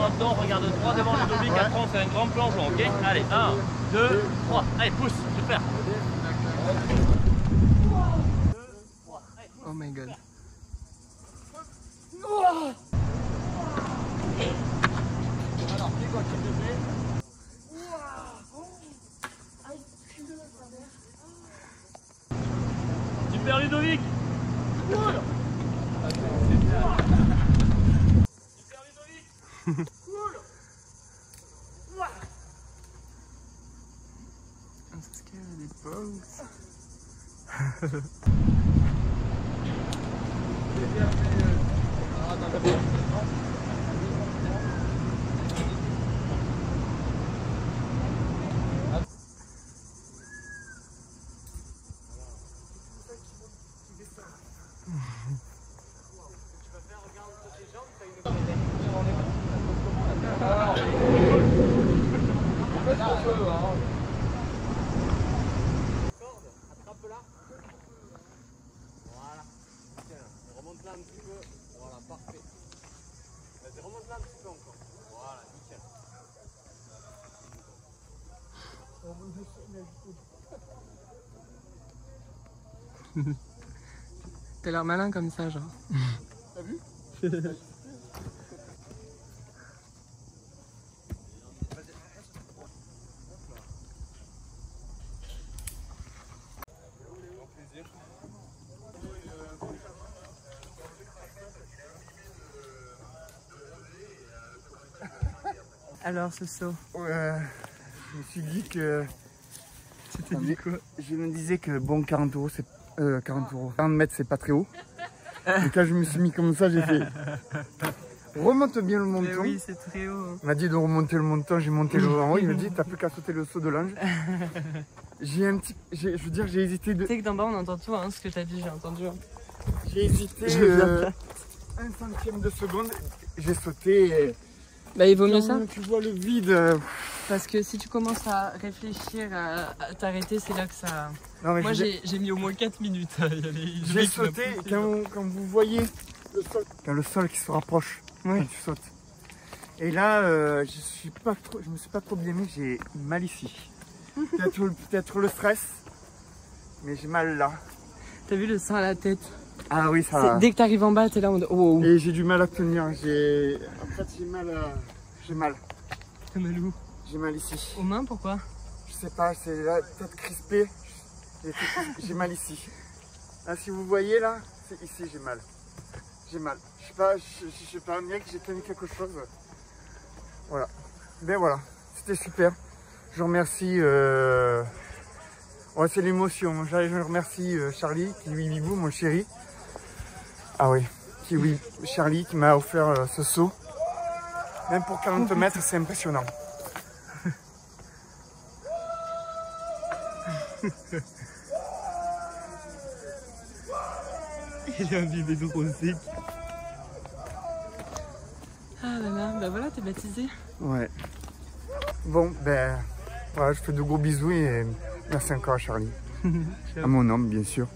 Maintenant, regarde droit devant le Ludovic, après on fait un grand plongeon, ok Allez, 1, 2, 3, allez, pousse, super Oh my god. Ludovic. Super Ludovic I'm scared boats. Attrape-la. Voilà. Tiens, remonte là un petit peu. Voilà, parfait. Vas-y, remonte là un petit peu encore. Voilà, nickel. T'as l'air malin comme ça, genre. T'as vu? Alors, ce saut, Ouais, je me suis dit que. c'était dit quoi Je me disais que bon, 40 euros, c'est. Euh, 40 euros. 40 mètres, c'est pas très haut. Et quand je me suis mis comme ça, j'ai fait. Remonte bien le Mais montant. oui, c'est très haut. Il m'a dit de remonter le montant, j'ai monté le en haut. Il m'a dit, t'as plus qu'à sauter le saut de l'ange. J'ai un petit. Je veux dire, j'ai hésité de. Tu sais que d'en bas, on entend tout, hein, ce que t'as dit, j'ai entendu. hein. J'ai hésité Je euh, un centième de seconde. J'ai sauté. Et... Bah, il vaut mieux ça. Tu vois le vide. euh, Parce que si tu commences à réfléchir, à, à t'arrêter, c'est là que ça. Non, mais Moi, j'ai j'ai mis au moins 4 minutes à y aller. Le J'ai sauté quand, quand vous voyez le sol, quand le sol qui se rapproche quand tu sautes. Et là, euh, je suis pas trop, je me suis pas trop bien mis, j'ai mal ici. Peut-être le- peut-être le stress, mais j'ai mal là. T'as vu le sang à la tête? Ah oui, ça. Dès que t'arrives en bas, t'es là en mode oh, oh. Et j'ai du mal à tenir. J'ai, en fait, j'ai mal, à... j'ai mal, T'as mal où? J'ai mal ici. Aux mains, pourquoi? Je sais pas, c'est là peut-être crispé. J'ai mal ici. Là, si vous voyez là, c'est ici j'ai mal. J'ai mal. Je sais pas, je, je- je sais pas, que j'ai tenu quelque chose. Voilà. Ben voilà, c'était super. Je remercie. Euh... Ouais, c'est l'émotion. Je je remercie euh, Charlie, qui oui, Bibou, mon chéri. Ah oui, qui oui, Charlie, qui m'a offert euh, ce saut. Même pour 40 mètres, c'est impressionnant. Il est imbibé de rosé. Ah là là, bah voilà, t'es baptisé. Ouais. Bon, ben, voilà, je fais de gros bisous et merci encore à Charlie. à mon homme, bien sûr.